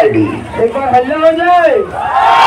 Party एक बार हल्ला हो जाए।